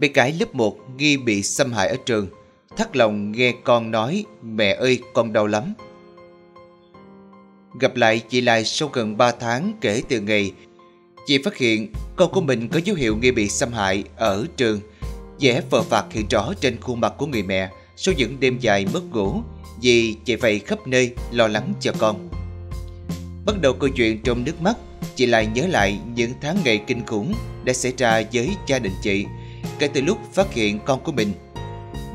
Bé gái lớp 1 nghi bị xâm hại ở trường. Thắt lòng nghe con nói Mẹ ơi con đau lắm. Gặp lại chị Lai sau gần 3 tháng kể từ ngày Chị phát hiện con của mình có dấu hiệu nghi bị xâm hại ở trường. Vẻ vờ phạt hiện rõ trên khuôn mặt của người mẹ sau những đêm dài mất ngủ vì chị vậy khắp nơi lo lắng cho con. Bắt đầu câu chuyện trong nước mắt, chị lại nhớ lại những tháng ngày kinh khủng đã xảy ra với gia đình chị kể từ lúc phát hiện con của mình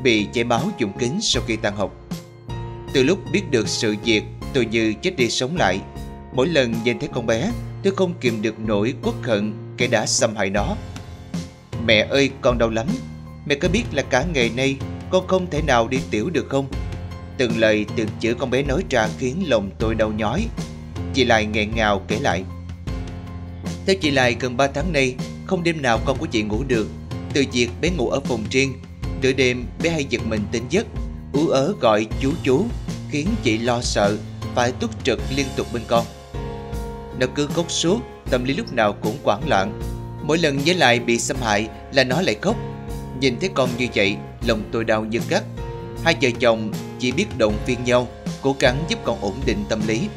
bị chảy máu dụng kính sau khi tan học. Từ lúc biết được sự việc, tôi như chết đi sống lại. Mỗi lần nhìn thấy con bé, tôi không kìm được nỗi quốc hận kẻ đã xâm hại nó. Mẹ ơi, con đau lắm. Mẹ có biết là cả ngày nay con không thể nào đi tiểu được không? Từng lời từng chữ con bé nói ra khiến lòng tôi đau nhói. Chị lại nghẹn ngào kể lại. Theo chị lại gần 3 tháng nay, không đêm nào con của chị ngủ được. Từ việc bé ngủ ở phòng riêng, nửa đêm bé hay giật mình tỉnh giấc, ú ớ gọi chú chú, khiến chị lo sợ, phải túc trực liên tục bên con. Nó cứ khóc suốt, tâm lý lúc nào cũng hoảng loạn. Mỗi lần nhớ lại bị xâm hại là nó lại khóc. Nhìn thấy con như vậy, lòng tôi đau như cắt. Hai vợ chồng chỉ biết động viên nhau, cố gắng giúp con ổn định tâm lý.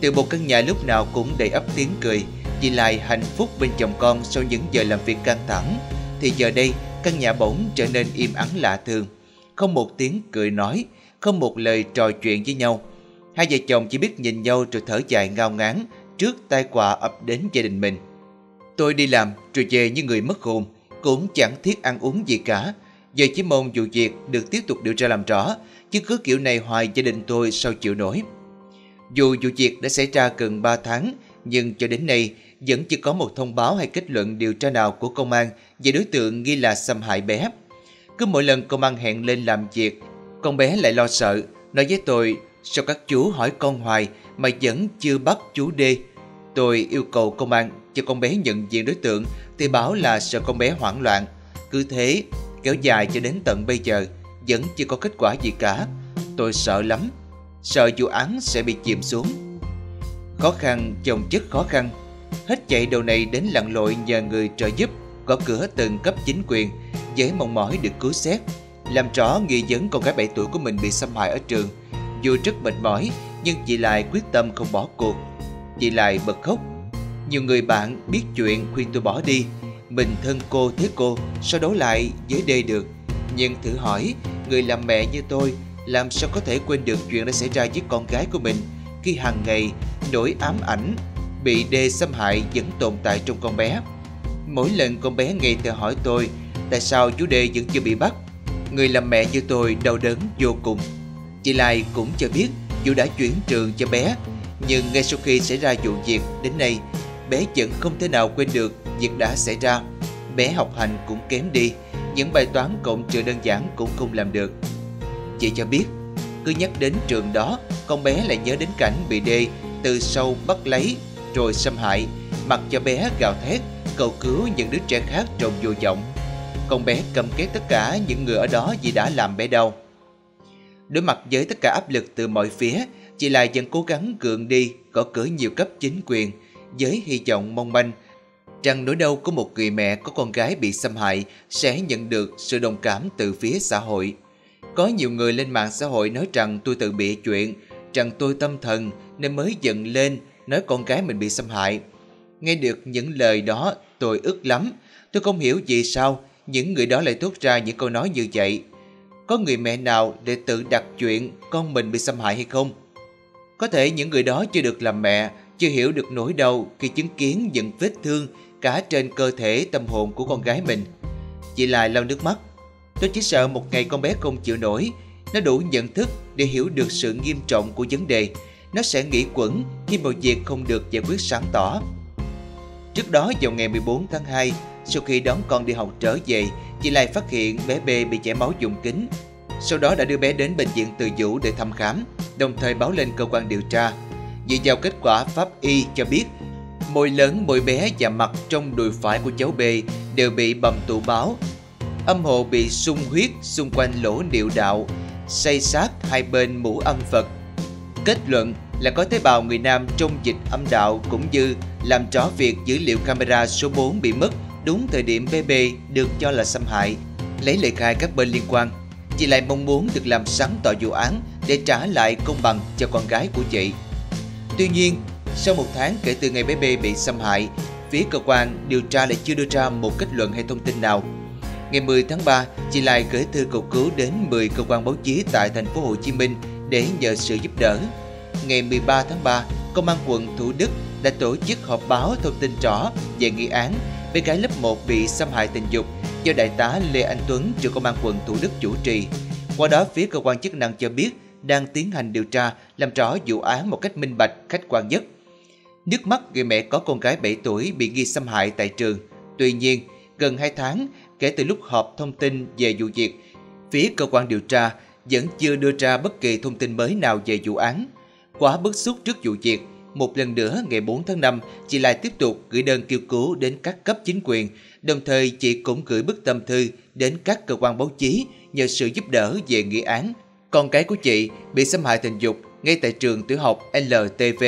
Từ một căn nhà lúc nào cũng đầy ấp tiếng cười, chị lại hạnh phúc bên chồng con sau những giờ làm việc căng thẳng, thì giờ đây căn nhà bỗng trở nên im ắng lạ thường. Không một tiếng cười nói, không một lời trò chuyện với nhau. Hai vợ chồng chỉ biết nhìn nhau rồi thở dài ngao ngán trước tai họa ập đến gia đình mình. Tôi đi làm rồi về như người mất hồn, cũng chẳng thiết ăn uống gì cả. Giờ chỉ mong vụ việc được tiếp tục điều tra làm rõ, chứ cứ kiểu này hoài gia đình tôi sao chịu nổi. Dù vụ việc đã xảy ra gần 3 tháng, nhưng cho đến nay vẫn chưa có một thông báo hay kết luận điều tra nào của công an về đối tượng nghi là xâm hại bé. Cứ mỗi lần công an hẹn lên làm việc, con bé lại lo sợ, nói với tôi sao các chú hỏi con hoài mà vẫn chưa bắt chú D. Tôi yêu cầu công an cho con bé nhận diện đối tượng thì báo là sợ con bé hoảng loạn. Cứ thế, kéo dài cho đến tận bây giờ, vẫn chưa có kết quả gì cả. Tôi sợ lắm, sợ vụ án sẽ bị chìm xuống. Khó khăn chồng chất khó khăn, hết chạy đầu này đến lặn lội nhờ người trợ giúp, gõ cửa từng cấp chính quyền, với mong mỏi được cứu xét, làm rõ nghi vấn con gái 7 tuổi của mình bị xâm hại ở trường. Dù rất mệt mỏi, nhưng chị lại quyết tâm không bỏ cuộc. Chị lại bật khóc. Nhiều người bạn biết chuyện khuyên tôi bỏ đi, mình thân cô thế cô, sao đấu lại với đê được. Nhưng thử hỏi, người làm mẹ như tôi làm sao có thể quên được chuyện đã xảy ra với con gái của mình khi hàng ngày nỗi ám ảnh bị đê xâm hại vẫn tồn tại trong con bé. Mỗi lần con bé nghe theo hỏi tôi tại sao chú đê vẫn chưa bị bắt, người làm mẹ như tôi đau đớn vô cùng. Chị Lai cũng cho biết dù đã chuyển trường cho bé, nhưng ngay sau khi xảy ra vụ việc đến nay, bé vẫn không thể nào quên được việc đã xảy ra. Bé học hành cũng kém đi, những bài toán cộng trừ đơn giản cũng không làm được. Chị cho biết, cứ nhắc đến trường đó, con bé lại nhớ đến cảnh bị đê từ sâu bắt lấy rồi xâm hại, mặc cho bé gào thét, cầu cứu những đứa trẻ khác trong vô vọng. Con bé cầm kết tất cả những người ở đó vì đã làm bé đau. Đối mặt với tất cả áp lực từ mọi phía, chị lại vẫn cố gắng gượng đi, gõ cửa nhiều cấp chính quyền, với hy vọng mong manh rằng nỗi đau của một người mẹ có con gái bị xâm hại sẽ nhận được sự đồng cảm từ phía xã hội. Có nhiều người lên mạng xã hội nói rằng tôi tự bịa chuyện, rằng tôi tâm thần nên mới giận lên nói con gái mình bị xâm hại. Nghe được những lời đó tôi ức lắm, tôi không hiểu vì sao những người đó lại thốt ra những câu nói như vậy. Có người mẹ nào để tự đặt chuyện con mình bị xâm hại hay không? Có thể những người đó chưa được làm mẹ, chưa hiểu được nỗi đau khi chứng kiến những vết thương cả trên cơ thể tâm hồn của con gái mình. Chị lại lau nước mắt. Tôi chỉ sợ một ngày con bé không chịu nổi, nó đủ nhận thức để hiểu được sự nghiêm trọng của vấn đề. Nó sẽ nghĩ quẩn khi mọi việc không được giải quyết sáng tỏ. Trước đó vào ngày 14 tháng 2, sau khi đón con đi học trở về, chị lại phát hiện bé B bị chảy máu dụng kính. Sau đó đã đưa bé đến bệnh viện Từ Dũ để thăm khám, đồng thời báo lên cơ quan điều tra. Dựa vào kết quả pháp y cho biết Môi lớn, môi bé và mặt trong đùi phải của cháu B đều bị bầm tụ báo. Âm hộ bị sung huyết xung quanh lỗ niệu đạo, xây sát hai bên mũ âm Phật. Kết luận là có tế bào người nam trong dịch âm đạo cũng như làm rõ việc dữ liệu camera số 4 bị mất đúng thời điểm bb được cho là xâm hại. Lấy lời khai các bên liên quan, chị lại mong muốn được làm sáng tỏ vụ án để trả lại công bằng cho con gái của chị. Tuy nhiên, sau một tháng kể từ ngày bé B bị xâm hại, phía cơ quan điều tra lại chưa đưa ra một kết luận hay thông tin nào. Ngày 10 tháng 3, chị lại gửi thư cầu cứu đến 10 cơ quan báo chí tại thành phố Hồ Chí Minh để nhờ sự giúp đỡ. Ngày 13 tháng 3, Công an quận Thủ Đức đã tổ chức họp báo thông tin rõ về nghi án bé gái lớp 1 bị xâm hại tình dục do đại tá Lê Anh Tuấn, trưởng công an quận Thủ Đức chủ trì. Qua đó, phía cơ quan chức năng cho biết đang tiến hành điều tra, làm rõ vụ án một cách minh bạch, khách quan nhất. Nước mắt người mẹ có con gái 7 tuổi bị nghi xâm hại tại trường. Tuy nhiên, gần 2 tháng kể từ lúc họp thông tin về vụ việc, phía cơ quan điều tra vẫn chưa đưa ra bất kỳ thông tin mới nào về vụ án. Quá bức xúc trước vụ việc, một lần nữa ngày 4 tháng 5, chị lại tiếp tục gửi đơn kêu cứu đến các cấp chính quyền, đồng thời chị cũng gửi bức tâm thư đến các cơ quan báo chí nhờ sự giúp đỡ về nghị án. Con cái của chị bị xâm hại tình dục ngay tại trường tiểu học LTV